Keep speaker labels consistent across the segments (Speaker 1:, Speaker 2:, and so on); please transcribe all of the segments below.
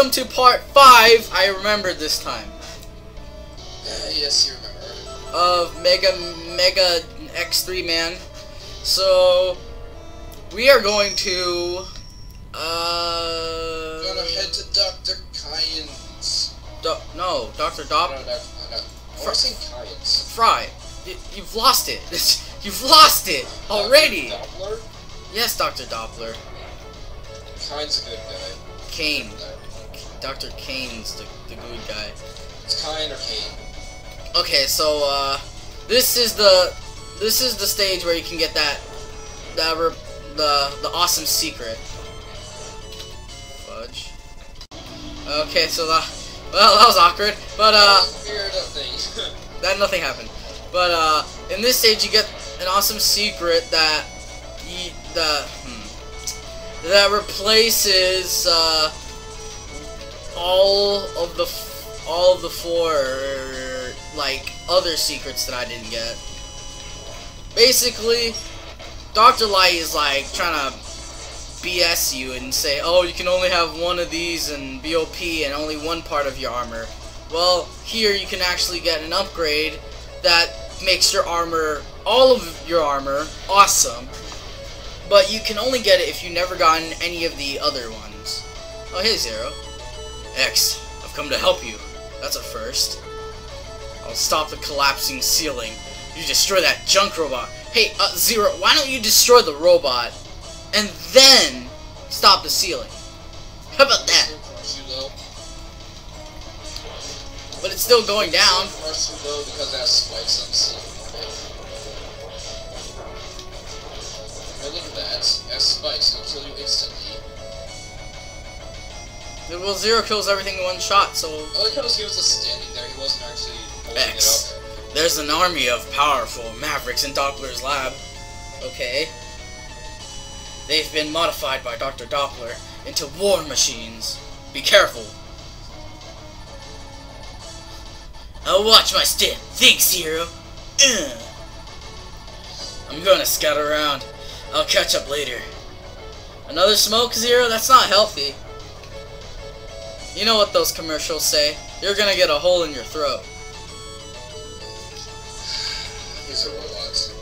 Speaker 1: welcome to part 5, I remember this time,
Speaker 2: Uh, yes, you remember.
Speaker 1: of Mega Mega X3 Man. So, we are going to, uh,
Speaker 2: Gonna head to Dr. Kyans.
Speaker 1: Do no, Dr.
Speaker 2: No,
Speaker 1: Dop,
Speaker 2: no, no. Was saying Kyans.
Speaker 1: Fry, you've lost it, you've lost it already.
Speaker 2: Dr. Doppler?
Speaker 1: Yes, Dr. Doppler,
Speaker 2: Kyne's a good guy.
Speaker 1: Cain, Dr. Cain's the, the good guy.
Speaker 2: It's or Cain.
Speaker 1: Okay, so uh, this is the this is the stage where you can get that that re the the awesome secret. Fudge. Okay, so the well that was awkward, but uh that nothing happened. But uh in this stage you get an awesome secret that ye the hmm, that replaces uh all of the all of the four like other secrets that I didn't get. Basically, Dr. Light is like trying to BS you and say, oh, you can only have one of these and BOP and only one part of your armor. Well, here you can actually get an upgrade that makes your armor, all of your armor, awesome. But you can only get it if you never gotten any of the other ones. Oh, hey, Zero. X, I've come to help you. That's a first. I'll stop the collapsing ceiling. You destroy that junk robot. Hey, uh, Zero, why don't you destroy the robot and then stop the ceiling? How about that? But it's still going down.
Speaker 2: Look at that. That spikes will kill you instantly.
Speaker 1: Well, Zero kills everything in one shot, so
Speaker 2: I like how he was just standing there. He wasn't actually holding
Speaker 1: X.
Speaker 2: it up.
Speaker 1: There's an army of powerful Mavericks in Doppler's lab. Okay. They've been modified by Dr. Doppler into war machines. Be careful. I'll watch my step. Thanks, Zero. I'm gonna scout around. I'll catch up later. Another smoke, Zero? That's not healthy. You know what those commercials say. You're gonna get a hole in your throat.
Speaker 2: These are robots.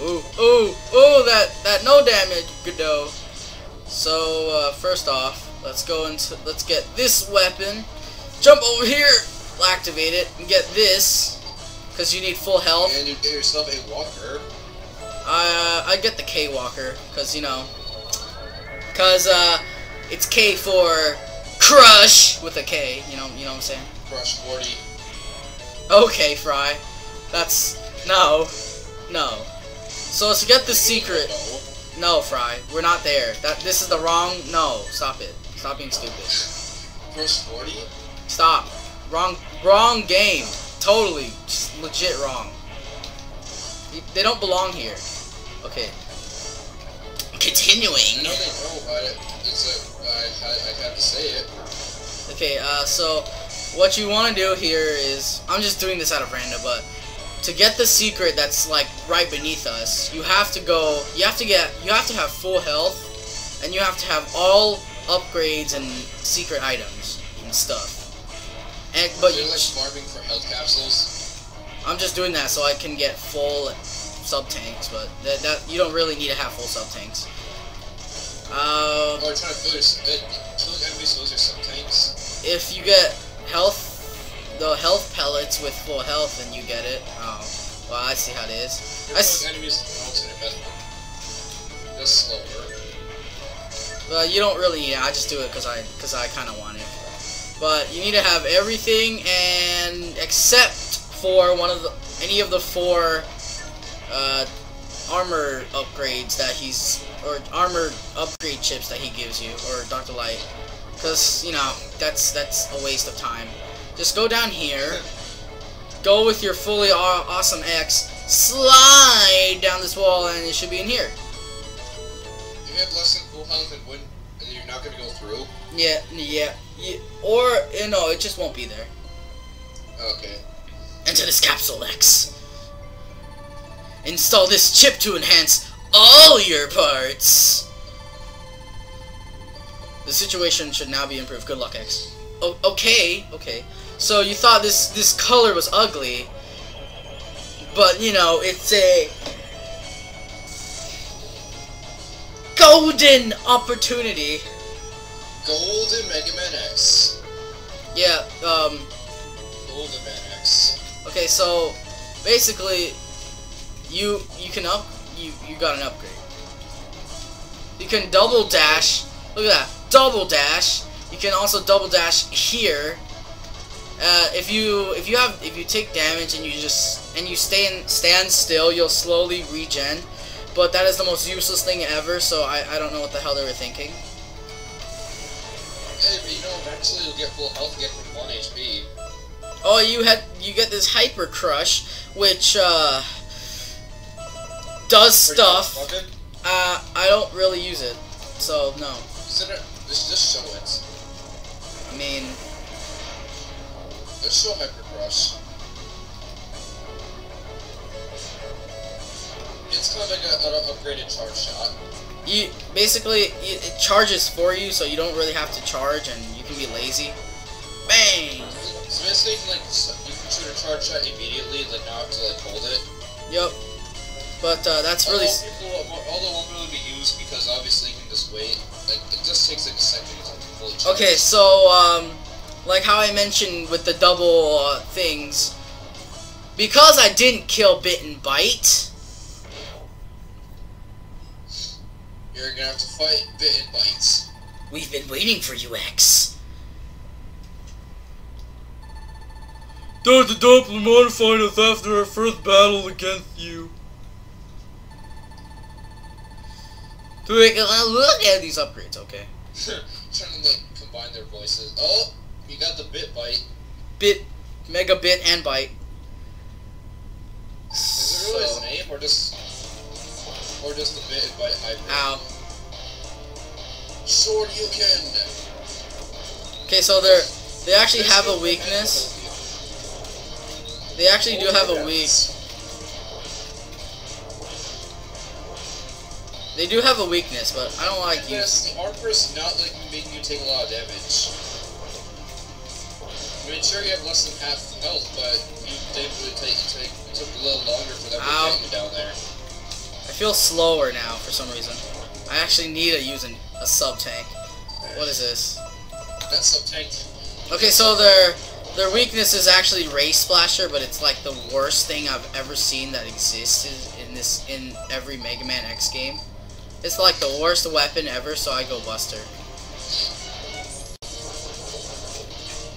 Speaker 1: Ooh, ooh, ooh, that, that no damage, Godot. So, uh, first off, let's go into, let's get this weapon. Jump over here, activate it, and get this, because you need full health.
Speaker 2: And you get yourself a walker.
Speaker 1: Uh, I get the K Walker, because, you know, because, uh, it's K for crush with a K, you know, you know what I'm saying?
Speaker 2: Crush 40.
Speaker 1: Okay, Fry. That's, no, no. So to get the secret,
Speaker 2: No.
Speaker 1: Fry. We're not there. That this is the wrong. No, stop it. Stop being stupid.
Speaker 2: Crush 40?
Speaker 1: Stop. Wrong. Wrong game. Totally. Just legit wrong. They don't belong here. Okay. Continuing.
Speaker 2: they know, but it's a. I, I, I have to say it.
Speaker 1: Okay. Uh. So, what you want to do here is, I'm just doing this out of random, but to get the secret that's like right beneath us, you have to go. You have to get. You have to have full health, and you have to have all upgrades and secret items and stuff. And but you,
Speaker 2: like farming for health capsules.
Speaker 1: I'm just doing that so I can get full sub tanks, but that, that you don't really need to have full sub tanks.
Speaker 2: Oh, you're trying to fill. Uh, killing enemies fills your sub tanks.
Speaker 1: if you get health, the health pellets with full health, then you get it. Oh, well, I see how it is. I s-
Speaker 2: enemies investment. That's slower.
Speaker 1: Well, you don't really need it. I just do it because I, cause I kind of want it. But you need to have everything, and except for one of the, any of the four uh, armor upgrades that he's, or armor upgrade chips that he gives you, or Dr. Light. Because, you know, that's, that's a waste of time. Just go down here, go with your fully aw- awesome X, slide down this wall, and it should be in here.
Speaker 2: If you have less than full health and win, and you're not gonna go through.
Speaker 1: Yeah, yeah, yeah. Or, you know, it just won't be there.
Speaker 2: Okay.
Speaker 1: Enter this capsule, X. Install this chip to enhance all your parts. The situation should now be improved. Good luck, X. O okay, okay. So you thought this this color was ugly, but you know it's a golden opportunity.
Speaker 2: Golden Mega Man X.
Speaker 1: Yeah. Um.
Speaker 2: Golden Man X.
Speaker 1: Okay, so basically, you you can up you you got an upgrade. You can double dash. Look at that, double dash. You can also double dash here. Uh, if you if you have if you take damage and you just and you stay in stand still, you'll slowly regen. But that is the most useless thing ever. So I I don't know what the hell they were thinking.
Speaker 2: Hey, but you know, eventually you'll get full health again from 1 HP.
Speaker 1: Oh, you had you get this hyper crush, which uh, does stuff. Uh, I don't really use it, so no.
Speaker 2: Isn't it? Let's just show it.
Speaker 1: I mean,
Speaker 2: Let's show Hyper Crush. It's kind of like a, an upgraded charge shot.
Speaker 1: you basically it, it charges for you, so you don't really have to charge, and you can be lazy. Bang.
Speaker 2: So basically, like, you can shoot a charge shot immediately, like, not have to, like, hold it.
Speaker 1: Yep. But uh, that's really s-
Speaker 2: Although, people, although it won't really be used because obviously you can just wait. Like, it just takes like a second to fully charge.
Speaker 1: okay. So um, like how I mentioned with the double uh, things, because I didn't kill Bit and Byte.
Speaker 2: You're gonna have to fight Bit and Bytes.
Speaker 1: We've been waiting for you, X. Dr. Doppler modified us after our first battle against you. Take a look at uh, these upgrades, okay?
Speaker 2: Trying to, like, combine their voices. Oh, you got the Bit Byte.
Speaker 1: Bit, Mega Bit, and Byte.
Speaker 2: Is it really his name, or just... Or just the Bit and Byte hybrid?
Speaker 1: Ow.
Speaker 2: Sword you can!
Speaker 1: Okay, so they're they actually have a weakness. They actually do have a weak. They do have a weakness, but I don't like you.
Speaker 2: Yes, the armor is not like making you take a lot of damage. I mean, sure you have less than half health, but you definitely take, take it took a little longer for them
Speaker 1: Ow.
Speaker 2: to get down there.
Speaker 1: I feel slower now for some reason. I actually need to use an, a sub tank. What is this?
Speaker 2: That's some tank.
Speaker 1: Okay, so their their weakness is actually Ray Splasher, but it's like the worst thing I've ever seen that existed in this in every Mega Man X game. It's like the worst weapon ever, so I go Buster.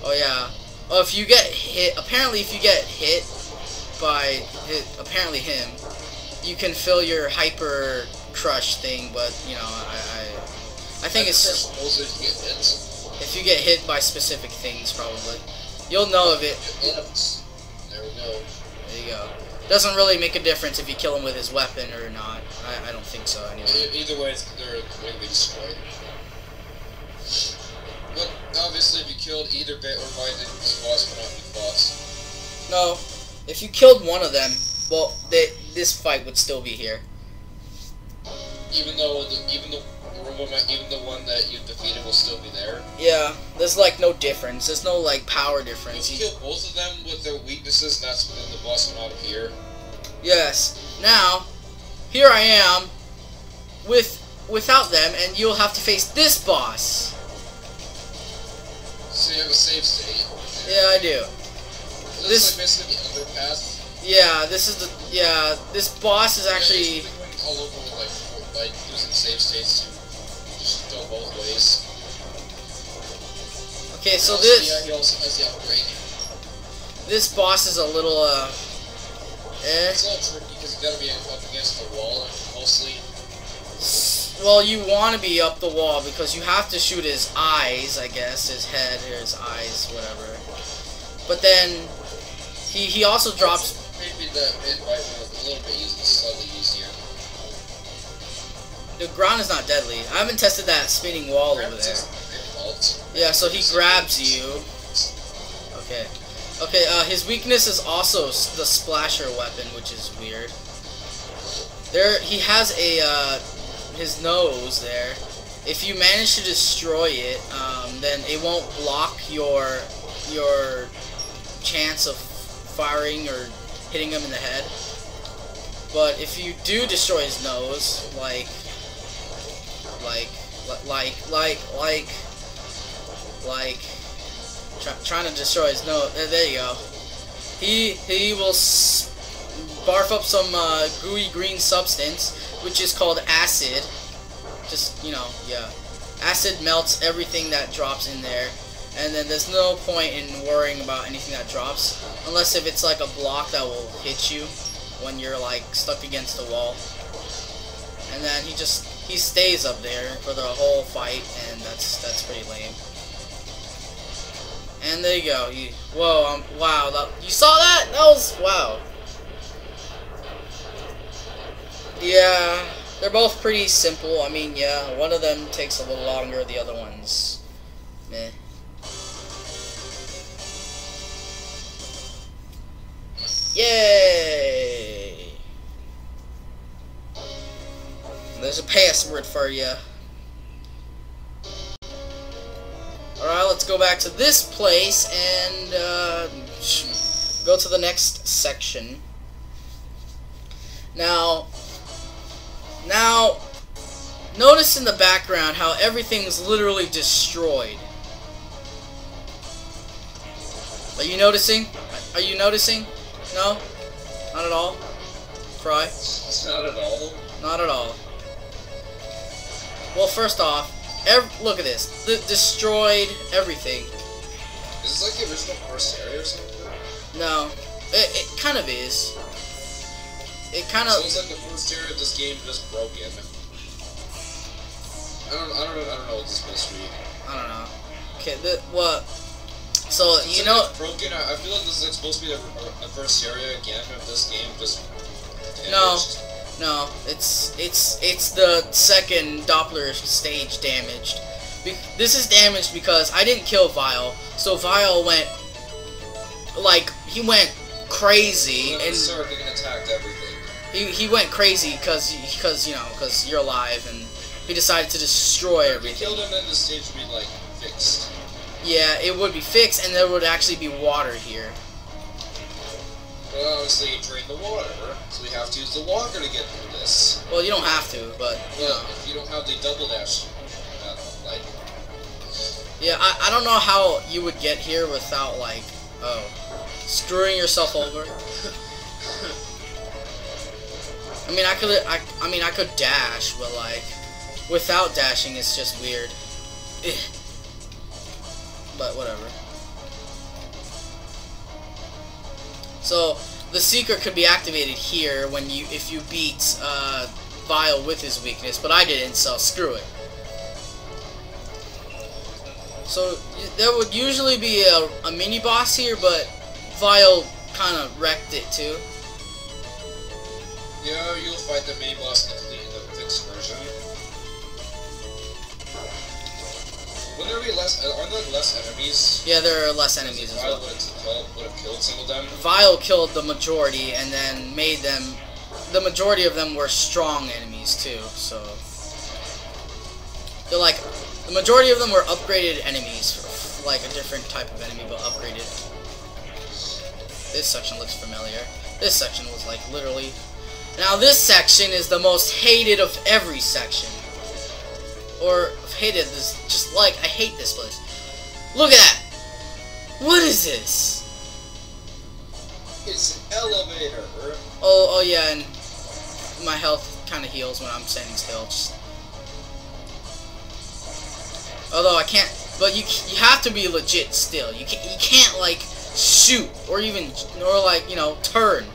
Speaker 1: Oh yeah. Oh, if you get hit, apparently if you get hit by hit, apparently him, you can fill your hyper crush thing, but you know, I I, I think it's just
Speaker 2: most of you get hit.
Speaker 1: if you get hit by specific things, probably. You'll know of it.
Speaker 2: There we go.
Speaker 1: Doesn't really make a difference if you kill him with his weapon or not. I, I don't think so, anyway.
Speaker 2: Either way, it's, they're completely destroyed. But obviously, if you killed either bit or then this boss would not be fought.
Speaker 1: No, if you killed one of them, well, they, this fight would still be here.
Speaker 2: Even though the, even the Roboman, even the one that you defeated will still be there.
Speaker 1: Yeah, there's like no difference. There's no like power difference.
Speaker 2: you kill both of them with their weaknesses, and that's when the boss will not appear.
Speaker 1: yes. Now, here I am, with without them, and you'll have to face this boss.
Speaker 2: So you have a save state.
Speaker 1: Yeah, I do.
Speaker 2: This,
Speaker 1: This-
Speaker 2: is like basically the underpass.
Speaker 1: Yeah, this is the yeah. This boss is actually.
Speaker 2: all over with like like save states to just go both ways.
Speaker 1: Okay, so this.
Speaker 2: yeah, he also has the upgrade.
Speaker 1: This boss is a little, uh, eh.
Speaker 2: It's a little tricky because you gotta be up against the wall mostly.
Speaker 1: Well, you want to be up the wall because you have to shoot his eyes, I guess, his head or his eyes, whatever. But then, he, he also drops,
Speaker 2: Maybe that mid right was a little bit easy, slightly.
Speaker 1: The ground is not deadly. I haven't tested that spinning wall over there. Yeah, so he grabs you. Okay. Okay, uh, his weakness is also the splasher weapon, which is weird. There, he has a, uh, his nose there. if you manage to destroy it, um, then it won't block your your chance of firing or hitting him in the head. But if you do destroy his nose, like, like, like, like, like, like, try, trying to destroy his nose. There, you go. He he will barf up some uh, gooey green substance, which is called acid. Just you know, yeah. Acid melts everything that drops in there, and then there's no point in worrying about anything that drops, unless if it's like a block that will hit you when you're like stuck against the wall. And then he just he stays up there for the whole fight, and that's that's pretty lame. And there you go. You, whoa, um, wow, that, you saw that? That was, wow. Yeah, they're both pretty simple. I mean, yeah, one of them takes a little longer, the other one's meh. Yay! There's a password for you. Alright, let's go back to this place and uh, go to the next section. Now, now, notice in the background how everything's literally destroyed. Are you noticing? Are you noticing? No? Not at all? Fry?
Speaker 2: Not at all.
Speaker 1: Not at all. Well, first off, look at this. The destroyed everything.
Speaker 2: Is this like the original first area or something?
Speaker 1: No. It, it kind of is. It kind of...
Speaker 2: Sounds like the first area of this game just broken. I don't, I don't know, I don't know what this mystery.
Speaker 1: I don't know. Okay, the, what? So,
Speaker 2: Since
Speaker 1: you know...
Speaker 2: broken, I, I feel like this is like, supposed to be the, the first area again of this game, just...
Speaker 1: No. No, it's it's it's the second Doppler stage damaged. Be this is damaged because I didn't kill Vile, so Vile went like he went crazy and
Speaker 2: attacked everything.
Speaker 1: He he went crazy because because you know because you're alive and he decided to destroy everything.
Speaker 2: If killed him, then the stage would be like fixed.
Speaker 1: Yeah, it would be fixed, and there would actually be water here.
Speaker 2: Well, obviously you drain the water, so we have to use the walker to get through this.
Speaker 1: Well, you don't have to, but you
Speaker 2: well,
Speaker 1: know.
Speaker 2: if you don't have the double dash, uh, like.
Speaker 1: Yeah, I, I don't know how you would get here without like, oh, screwing yourself over. I mean, I could, I, I mean, I could dash, but like, without dashing, it's just weird. but whatever. So the secret could be activated here when you if you beat uh, Vile with his weakness, but I didn't, so screw it. So there would usually be a, a mini boss here, but Vile kind of wrecked it too.
Speaker 2: Yeah, you'll fight the mini boss Would there be less? Uh, are there less enemies?
Speaker 1: Yeah, there are less enemies as well.
Speaker 2: Would have killed some of them.
Speaker 1: Vile killed the majority, and then made them. The majority of them were strong enemies too. So they're like the majority of them were upgraded enemies, like a different type of enemy, but upgraded. This section looks familiar. This section was like literally. Now this section is the most hated of every section or hated this, just like, I hate this place. Look at that! What is this?
Speaker 2: It's an elevator.
Speaker 1: Oh, oh yeah, and my health kind of heals when I'm standing still. Just... Although I can't, but you you have to be legit still. You can't you can't like shoot or even or like you know turn.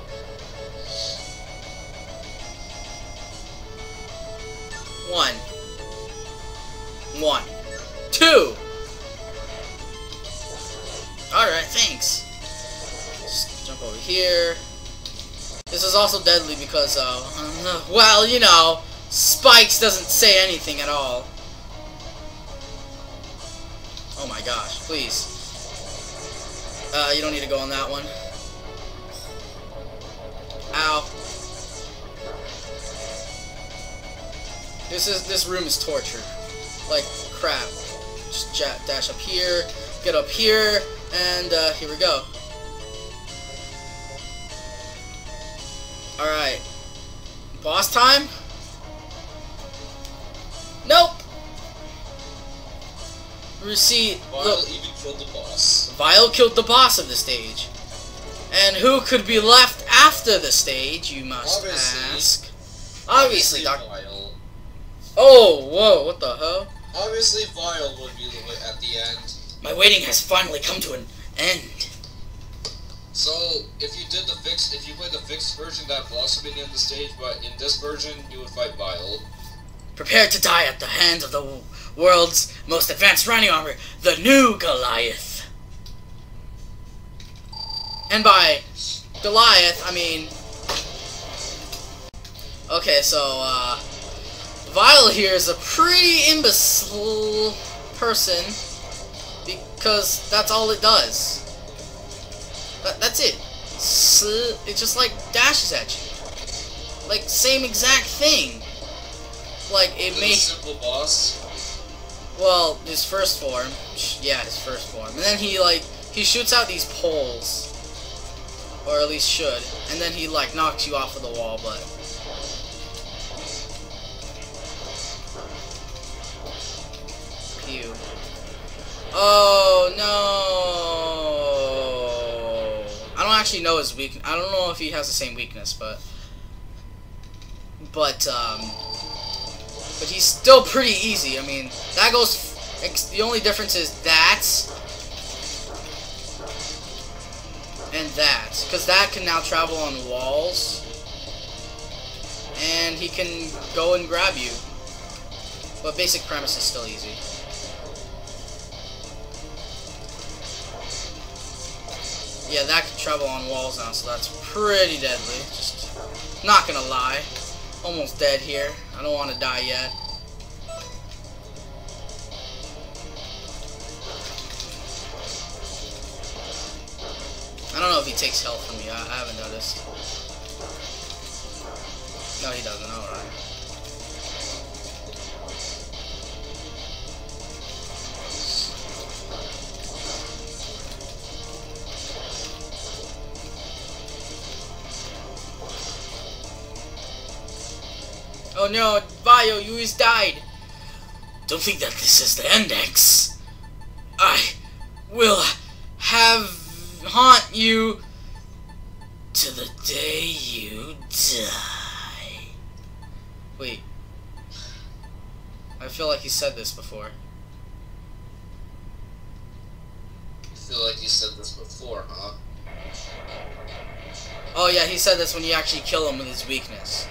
Speaker 1: One. One. Two! Alright, thanks. Just jump over here. This is also deadly because, uh, well, you know, Spikes doesn't say anything at all. Oh my gosh, please. Uh, you don't need to go on that one. Ow. This is, this room is torture. Like crap. Just dash up here, get up here, and uh, here we go. Alright. Boss time? Nope! See,
Speaker 2: Vile
Speaker 1: look,
Speaker 2: even killed the boss.
Speaker 1: Vile killed the boss of the stage. And who could be left after the stage, you must
Speaker 2: Obviously.
Speaker 1: ask? Obviously, Doc.
Speaker 2: Vile.
Speaker 1: Oh, whoa, what the hell?
Speaker 2: Obviously, Vile would be the way at the end.
Speaker 1: My waiting has finally come to an end.
Speaker 2: So, if you did the fixed, if you played the fixed version, that boss would be on the stage, but in this version, you would fight Vile.
Speaker 1: Prepare to die at the hands of the world's most advanced running armor, the new Goliath. And by Goliath, I mean. Okay, so, uh. Vile here is a pretty imbecile person because that's all it does. That, that's it. It just like dashes at you. Like, same exact thing. Like, it
Speaker 2: a
Speaker 1: may.
Speaker 2: simple boss.
Speaker 1: Well, his first form. Yeah, his first form. And then he, like, he shoots out these poles. Or at least should. And then he, like, knocks you off of the wall, but. Pew. Oh, no. I don't actually know his weak. I don't know if he has the same weakness, but. But, um. But he's still pretty easy. I mean, that goes. The only difference is that. And that. Because that can now travel on walls. And he can go and grab you. But basic premise is still easy. Yeah, that can travel on walls now, so that's pretty deadly. Just not gonna lie. Almost dead here. I don't want to die yet. I don't know if he takes health from me. I, I haven't noticed. No, he doesn't. Alright. Oh no, Bio, you is died. Don't think that this is the end, X. I will have haunt you to the day you die. Wait. I feel like he said this before.
Speaker 2: I feel like you said this before, huh?
Speaker 1: Oh yeah, he said this when you actually kill him with his weakness.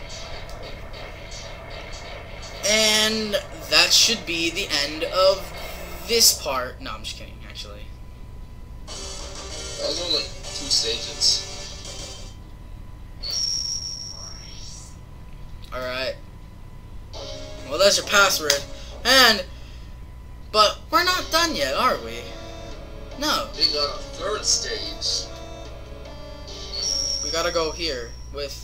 Speaker 1: And that should be the end of this part. No, I'm just kidding, actually.
Speaker 2: Those are like two stages.
Speaker 1: Alright. Well, that's your password. And, but we're not done yet, are we? No.
Speaker 2: We got a third stage.
Speaker 1: We gotta go here with.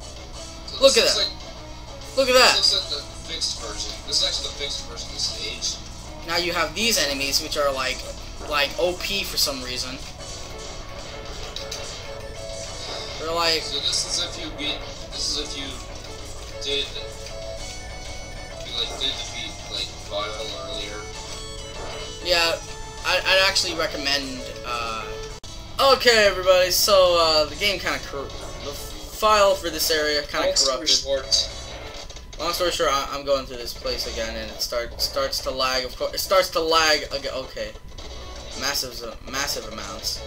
Speaker 2: So
Speaker 1: Look at that.
Speaker 2: Like,
Speaker 1: Look at
Speaker 2: This
Speaker 1: that.
Speaker 2: looks like the fixed version. This is actually the fixed version of the stage.
Speaker 1: Now you have these enemies, which are like, like OP for some reason. They're like,
Speaker 2: So this is if you beat. This is if you did. You like did defeat like Vile earlier.
Speaker 1: yeah, I, I'd actually recommend. Uh... Okay, everybody. So uh, the game kind of file for this area kind of corrupted.
Speaker 2: short,
Speaker 1: Long story short, I- I'm going through this place again, and it start starts to lag. Of course, it starts to lag again. Okay, massive, massive amounts.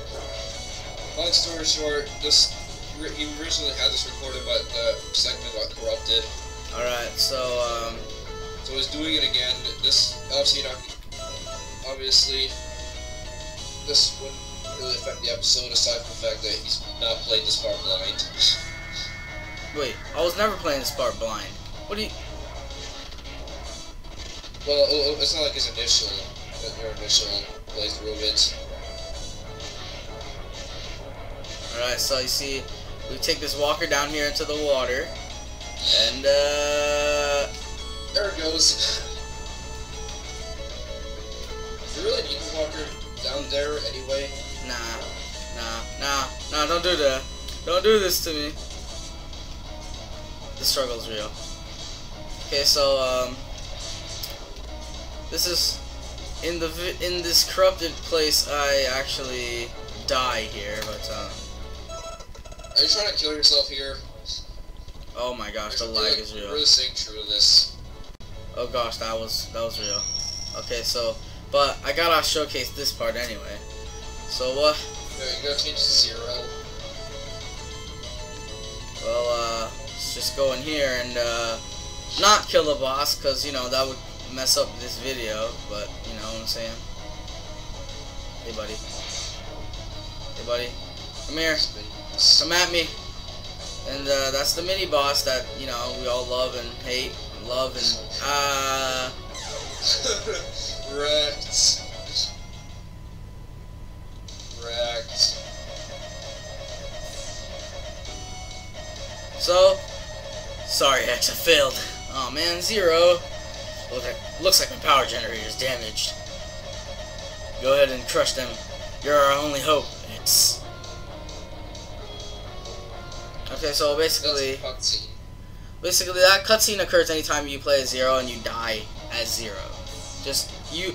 Speaker 2: long story short, this you originally had this recorded, but the segment got corrupted.
Speaker 1: All right, so um,
Speaker 2: So he's doing it again. This obviously not obviously this wouldn't really affect the episode aside from the fact that he's not played this far blind.
Speaker 1: wait, I was never playing this part blind. What do you?
Speaker 2: well, it's not like his initial your initial playthrough of it.
Speaker 1: All right, so you see, we take this walker down here into the water, and uh,
Speaker 2: There it goes. You really need the walker down there anyway?
Speaker 1: Nah, nah, nah, nah, don't do that. Don't do this to me. The struggle's real. Okay, so, um, this is, in the, in this corrupted place, I actually die here, but, um,
Speaker 2: Are you trying to kill yourself here?
Speaker 1: oh my gosh, the
Speaker 2: You're
Speaker 1: lag is real.
Speaker 2: True to this.
Speaker 1: Oh gosh, that was, that was real. Okay, so, but I gotta showcase this part anyway. So what,
Speaker 2: No, you gotta change to zero.
Speaker 1: Well, uh, just go in here and, uh, not kill the boss, because, you know, that would mess up this video, but, you know what I'm saying? Hey, buddy. Hey, buddy. Come here. Come at me. And, uh, that's the mini-boss that, you know, we all love and hate, love and, uh,
Speaker 2: Wrecked.
Speaker 1: Sorry, X, I failed. Oh man, zero. Look like, looks like my power generator is damaged. Go ahead and crush them. You're our only hope, X. Okay, so basically, basically that cutscene occurs anytime you play as zero and you die as zero. Just you,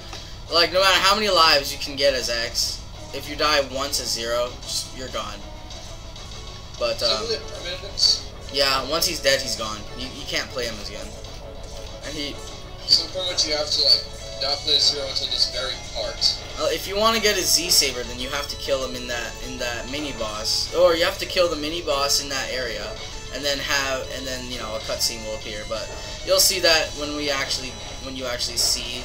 Speaker 1: like no matter how many lives you can get as X, if you die once as zero, just, you're gone. But um? Yeah, once he's dead, he's gone. You, you can't play him again. And he,
Speaker 2: So pretty much you have to like not play zero until this very part.
Speaker 1: uh, if you want to get his Z saber, then you have to kill him in that in that mini boss, or you have to kill the mini boss in that area, and then have and then you know a cutscene will appear. But you'll see that when we actually when you actually see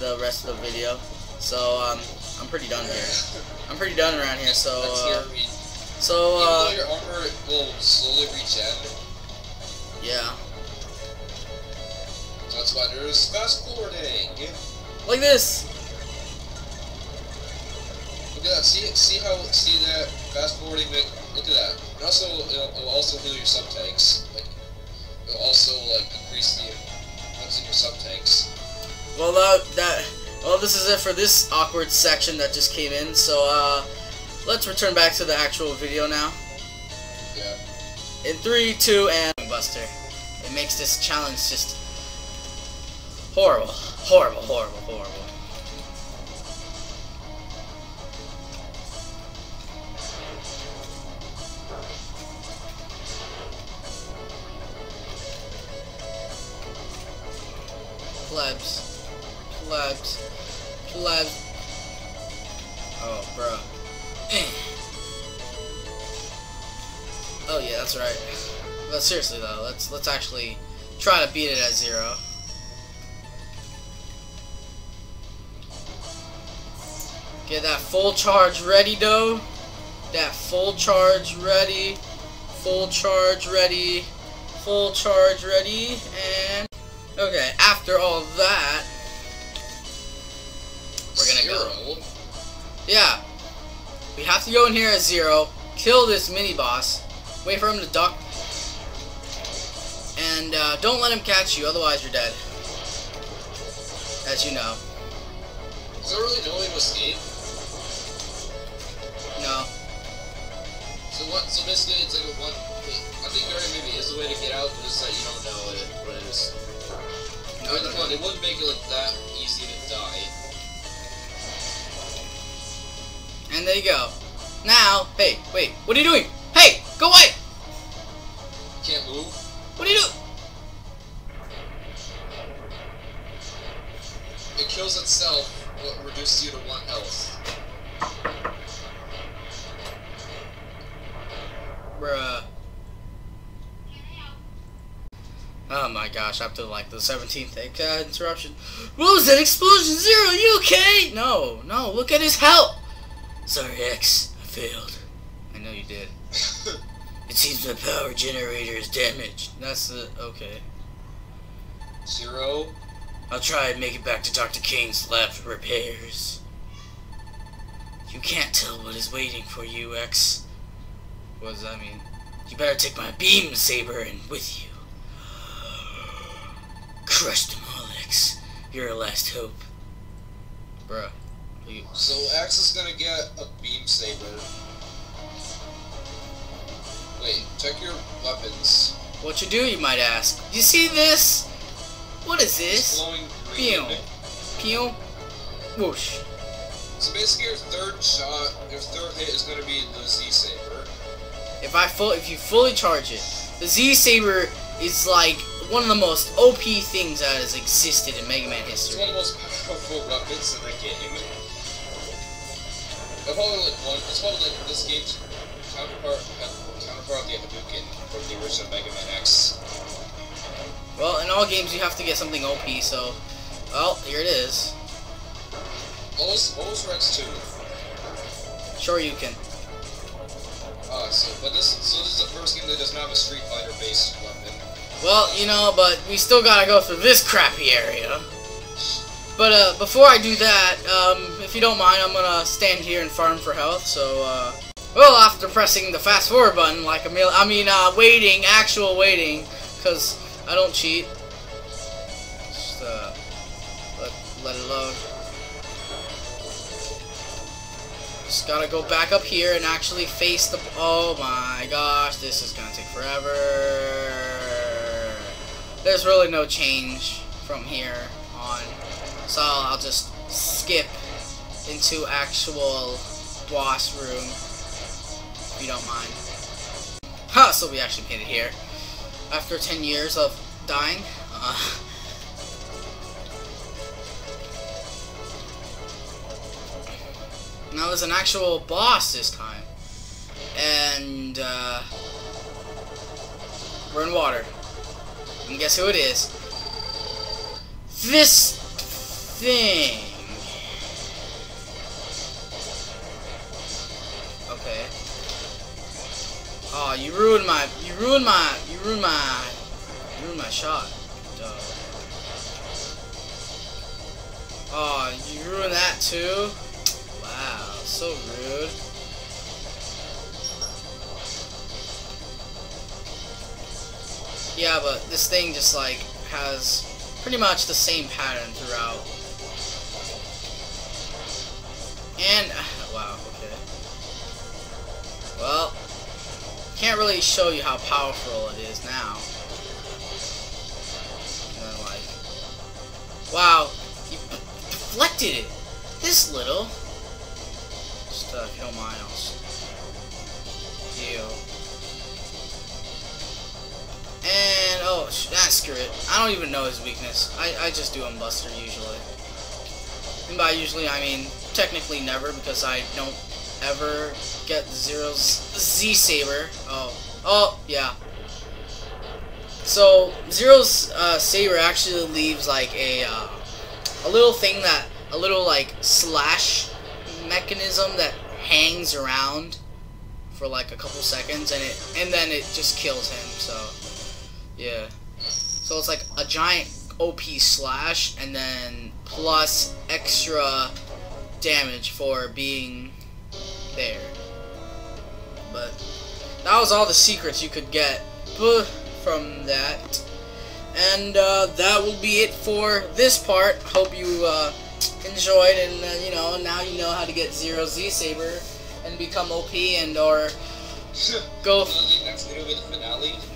Speaker 1: the rest of the video. So um, I'm pretty done here. I'm pretty done around here. So uh. So
Speaker 2: Even
Speaker 1: uh,
Speaker 2: though your armor will slowly regen,
Speaker 1: yeah,
Speaker 2: that's why there's fast forwarding.
Speaker 1: like this.
Speaker 2: Look at that. See, see how see that fast forwarding. Look at that. And also, it'll, it'll also heal your sub tanks. Like, it'll also like increase the what's in your sub tanks.
Speaker 1: Well, that, that, well, this is it for this awkward section that just came in. So, uh, let's return back to the actual video now.
Speaker 2: Yeah.
Speaker 1: In three, two, and Buster. It makes this challenge just horrible, horrible, horrible, horrible. Plebs. Plebs. Plebs. Oh, bro. Oh yeah, that's right. But seriously though, let's let's actually try to beat it at zero. Get that full charge ready, though. That full charge ready. Full charge ready. Full charge ready. And okay, after all that, we're gonna go. Yeah. We have to go in here at zero, kill this mini boss, wait for him to duck, and uh, don't let him catch you, otherwise you're dead. As you know.
Speaker 2: Is there really no way to escape?
Speaker 1: No.
Speaker 2: So what? So basically, it's like a one. I think there maybe is a way to get out, but it's that you don't know what it, what it is.
Speaker 1: No,
Speaker 2: I mean,
Speaker 1: no,
Speaker 2: come on,
Speaker 1: no.
Speaker 2: it wouldn't make it like that easy to die.
Speaker 1: And there you go. Now, hey, wait, what are you doing? Hey, go away!
Speaker 2: Can't move.
Speaker 1: What are you doing?
Speaker 2: It kills itself, but reduces you to one health.
Speaker 1: Bruh. Oh my gosh, up to like the 17th uh, interruption. What was that explosion? Zero, you okay? No, no, look at his health. Sorry, X, I failed. I know you did. It seems my power generator is damaged. That's the, okay.
Speaker 2: Zero.
Speaker 1: I'll try and make it back to Dr. Cain's lab for repairs. You can't tell what is waiting for you, X. What does that mean? You better take my beam saber and with you. Crush them our last hope. Bruh.
Speaker 2: So Axe is gonna get a beam saber. Wait, check your weapons.
Speaker 1: what you do, you might ask. You see this? What is this? Pew. Pew. Whoosh.
Speaker 2: So basically, your third shot, your third hit is gonna be the Z saber.
Speaker 1: If I full, if you fully charge it, the Z Saber is like one of the most OP things that has existed in Mega Man history.
Speaker 2: It's one of the most powerful weapons in the game. It's probably like one. It's probably like this game's counterpart, counterpart of the Hadouken from the original Mega Man X.
Speaker 1: Well, in all games you have to get something OP, so well, here it is.
Speaker 2: What was what was Rex two?
Speaker 1: Sure you can.
Speaker 2: Ah, so but this so this is the first game that does not have a Street Fighter based weapon.
Speaker 1: Well, you know, but we still gotta go through this crappy area. But uh, before I do that, um, if you don't mind, I'm gonna stand here and farm for health. So, uh, well, after pressing the fast forward button, like a meal, I mean, uh, waiting, actual waiting, cause I don't cheat. Just uh, let let it load. Just gotta go back up here and actually face the. Oh my gosh, this is gonna take forever. There's really no change from here so I'll just skip into actual boss room, if you don't mind. Ha! So we actually made it here after 10 years of dying. Uh, now there's an actual boss this time, and uh, we're in water. And guess who it is? This thing. Okay. Oh, you ruined my, you ruined my, you ruined my, you ruined my shot. Duh. Oh, you ruined that too? Wow, so rude. Yeah, but this thing just like has pretty much the same pattern throughout. And wow, okay. Well, can't really show you how powerful it is now. Then like, wow, you deflected it. This little. Just uh, if you don't And, oh, ah, screw it. I don't even know his weakness. I, I just do him Buster usually. And by usually, I mean technically never because I don't ever get Zero's Z Saber. Oh, oh, yeah. So, Zero's uh, Saber actually leaves like a, uh, a little thing that, a little like slash mechanism that hangs around for like a couple seconds and it, and then it just kills him, so. Yeah. So it's like a giant OP slash and then plus extra damage for being there. But that was all the secrets you could get from that. And uh, that will be it for this part. Hope you uh, enjoyed and uh, you know now you know how to get Zero Z Saber and become OP and or go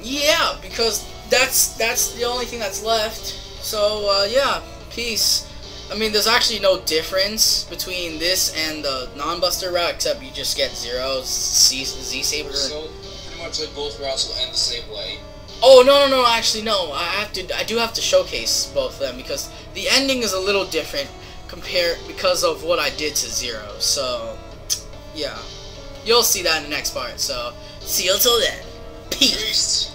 Speaker 1: yeah, because that's that's the only thing that's left. So uh, yeah, peace. I mean, there's actually no difference between this and the non-buster route, except you just get zero Z, Z saber.
Speaker 2: So pretty much like both routes will end the same way.
Speaker 1: Oh no no no! Actually no. I have to. I do have to showcase both of them because the ending is a little different compared because of what I did to zero. So yeah, you'll see that in the next part. So see you till then. Peace.
Speaker 2: Peace.